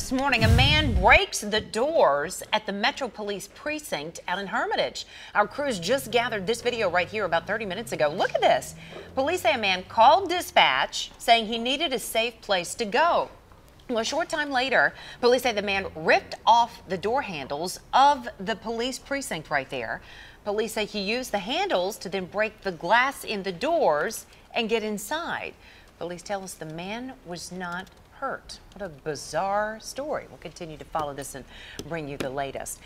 this morning, a man breaks the doors at the Metro Police Precinct out in Hermitage. Our crews just gathered this video right here about 30 minutes ago. Look at this. Police say a man called dispatch saying he needed a safe place to go. Well, a short time later, police say the man ripped off the door handles of the police precinct right there. Police say he used the handles to then break the glass in the doors and get inside. Police tell us the man was not hurt. What a bizarre story. We'll continue to follow this and bring you the latest.